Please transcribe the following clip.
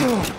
Ugh.